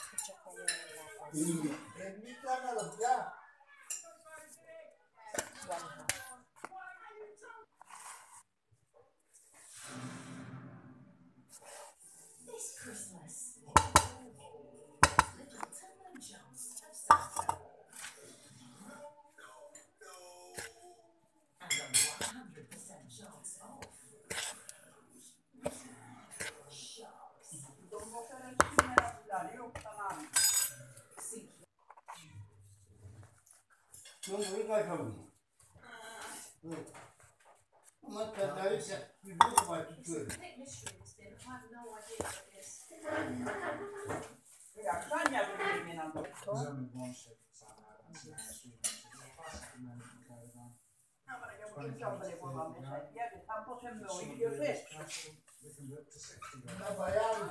escuchas cómo la pasión. Permítanlo ya. 여기가 형이. Ama tedavisi bilmiyorum artık böyle. Yaktan yapıyorum inandım. Bayağı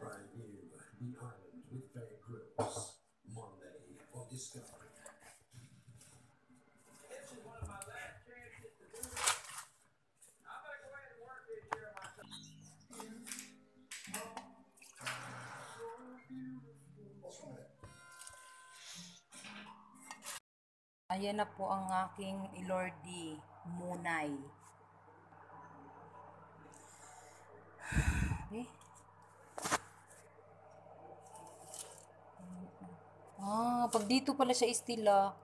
Brand new, The Island with Bear Grylls, Monday on Discovery. Ayan na po ang aking ilordi munay. Eh? Ah, pag dito pala siya istila.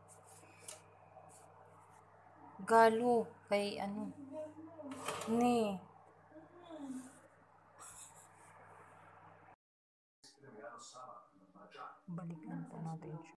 Galo. Kay ano. Ni. Balik lang po natin siya.